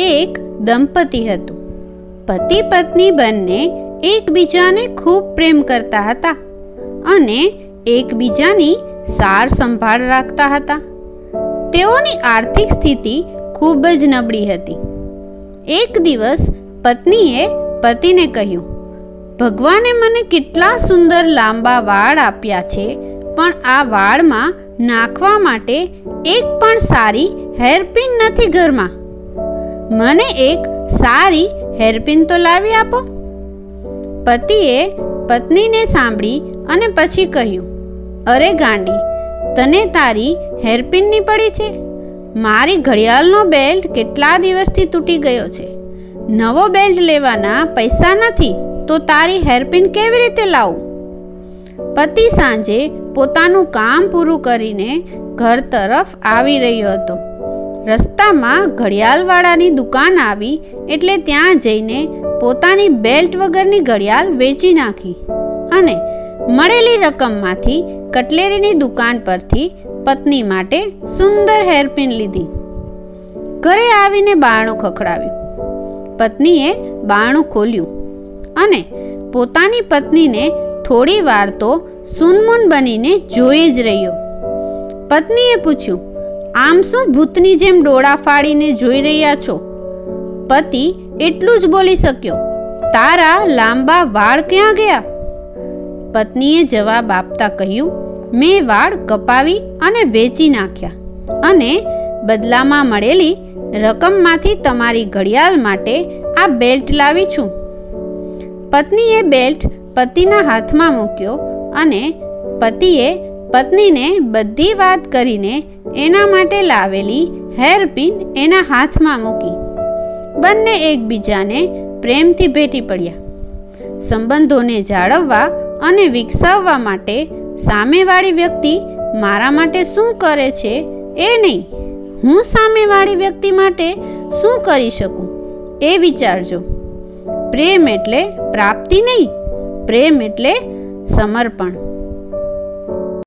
એક દંપતી હતું. પતિ પત્ની બંને એકબીજાને ખૂબ પ્રેમ કરતા હતા અને એકબીજાની સાર સંભાળ રાખતા હતા. તેઓની આર્થિક સ્થિતિ ખૂબ જ નબળી હતી. એક દિવસ પત્નીએ પતિને કહ્યું, ભગવાને મને કેટલા સુંદર લાંબા વાળ આપ્યા છે, પણ આ વાળમાં નાખવા માટે એક પણ સારી હેરપિન નથી ઘરમાં. મને એક સારી હેરપિન તો લાવી આપો. પતિએ પત્નીને સાંભળી અને પછી કહ્યું, અરે ગાંડી, તને તારી હેરપિનની પડી છે. મારી ઘડિયાળનો બેલ્ટ કેટલા દિવસથી તૂટી ગયો છે. નવો બેલ્ટ લેવાના પૈસા નથી, તો તારી હેરપિન કેવી રીતે લાવું? પતિ સાંજે પોતાનું કામ પૂરું કરીને ઘર તરફ આવી રહ્યો હતો. રસ્તામાં ઘડિયાળવાળાની દુકાન આવી એટલે ત્યાં જઈને પોતાની બેલ્ટ વગરની ઘડિયાળ વેચી નાખી અને મળેલી રકમમાંથી કટલેરીની દુકાન પરથી પત્ની માટે સુંદર હેરપિન લીધી. ઘરે આવીને બારણું ખખડાવ્યું. પત્નીએ બારણું ખોલ્યું અને પોતાની પત્નીને થોડી વાર તો સુનમુન બનીને જોઈ જ રહ્યો. પત્નીએ પૂછ્યું આમ શું ભૂતની જેમ ડોળા ફાડીને જોઈ રહ્યા છો? પતિ એટલું જ બોલી શક્યો, તારા લાંબા વાળ ક્યાં ગયા? પત્નીએ જવાબ આપતા કહ્યું, મેં વાળ કપાવી અને વેચી નાખ્યા અને બદલામાં મળેલી રકમમાંથી તમારી ઘડિયાળ માટે આ બેલ્ટ લાવી છું. પત્નીએ બેલ્ટ પતિના હાથમાં મૂક્યો અને પતિએ પત્નીને બધી વાત કરીને એના માટે લાવેલી હેરપિન એના હાથમાં મૂકી. બંને એકબીજાને પ્રેમથી ભેટી પડ્યા. સંબંધોને જાળવવા અને વિકસાવવા માટે સામેવાળી વ્યક્તિ મારા માટે શું કરે છે એ નહીં, હું સામેવાળી વ્યક્તિ માટે શું કરી શકું એ વિચારજો. પ્રેમ એટલે પ્રાપ્તિ નહીં, પ્રેમ એટલે સમર્પણ.